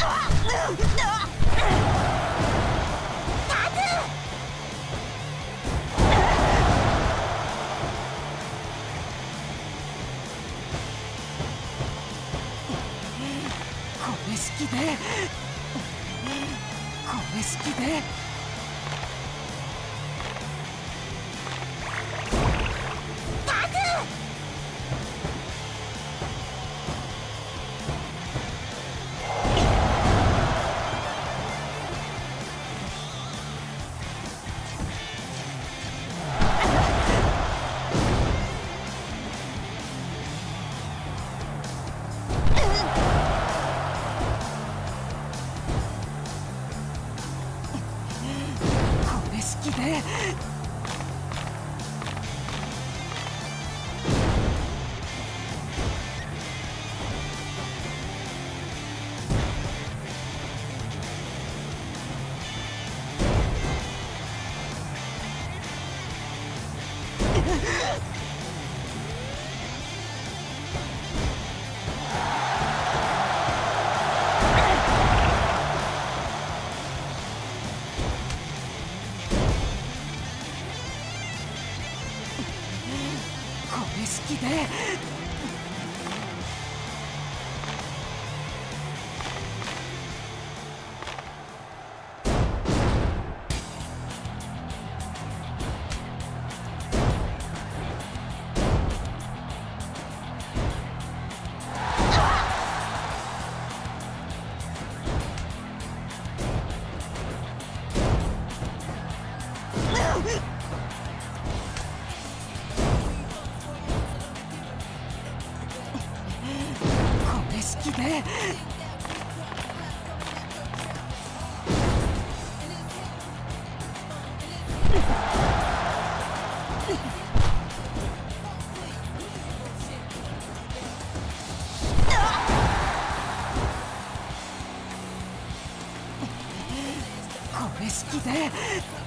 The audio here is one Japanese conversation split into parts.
これ好きで。ね。れ好きで。こ れ。これ好きで。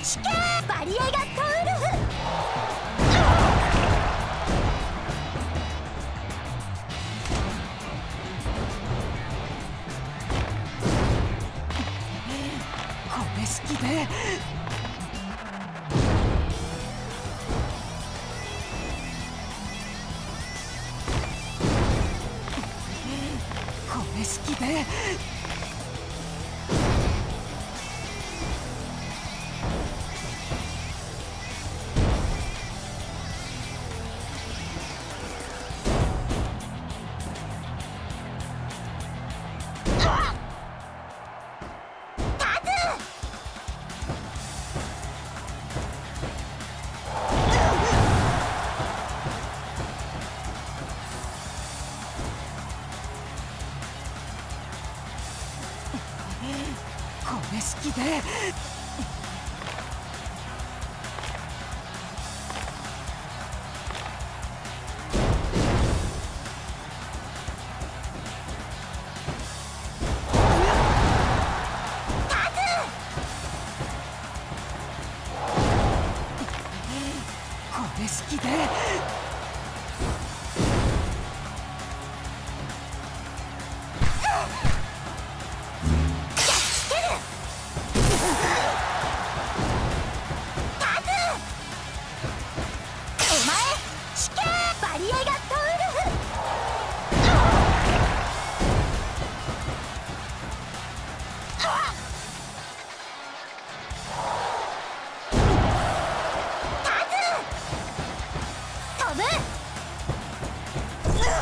前死刑バリエガットウルフこれ好きでこれ好きで。で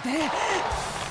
で